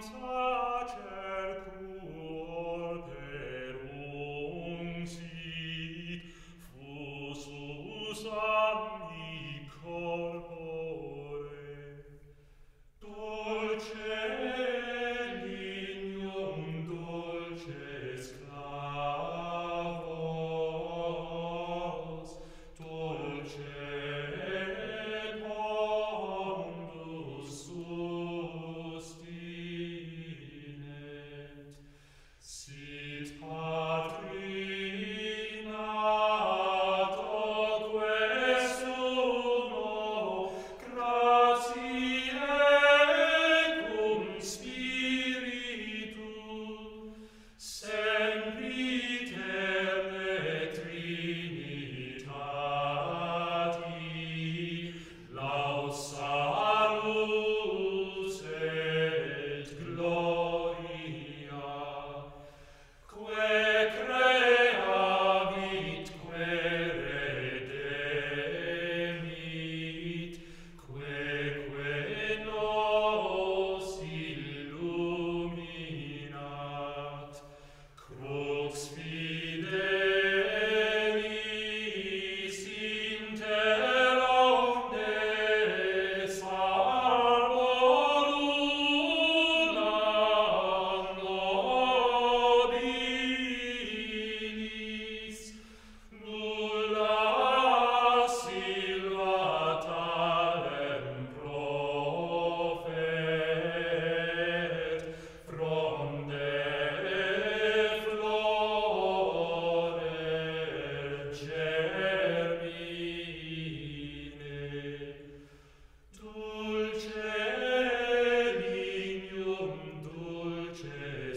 Christ. Maria.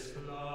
is love.